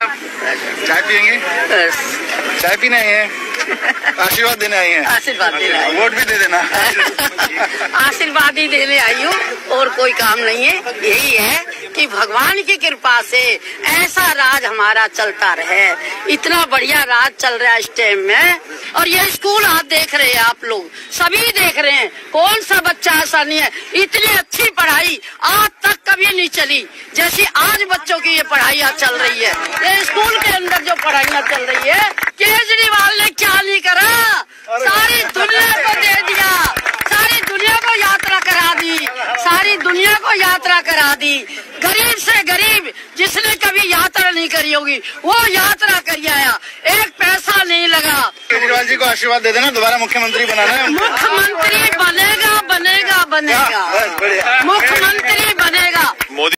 चाय पियेंगे चाय पीने आई हैं? आशीर्वाद देने आई हैं? आशीर्वाद देने आई। वोट भी दे देना। आशीर्वाद ही देने आई हूँ और कोई काम नहीं है। यही है कि भगवान की कृपा से ऐसा राज हमारा चलता रहे। इतना बढ़िया राज चल रहा है इस टाइम में। और ये स्कूल आप देख रहे हैं आप लोग। सभी देख रहे हैं। कौन सा बच्चा ऐसा नहीं है। इतनी अच्छी पढ़ाई आज तक कभी नहीं चली। जैसी आज बच्चों की पढ़ाइयाँ चल रही है। ये स्कूल के अंदर जो पढ़ाइयाँ चल रही है केजरीवाल ने क्या नहीं करा? सारी दुनिया को दे दिया। सारी दुनिया को यात्रा करा दी। सारी दुनिया को यात्रा करा दी। गरीब से गरीब जिसने कभी यात्रा नहीं करी होगी वो यात्रा कर आया। एक पैसा नहीं लगा। केजरीवाल जी को आशीर्वाद दे देना दोबारा मुख्यमंत्री बनाना मुख्यमंत्री बनेगा बनेगा बनेगा। मुख्यमंत्री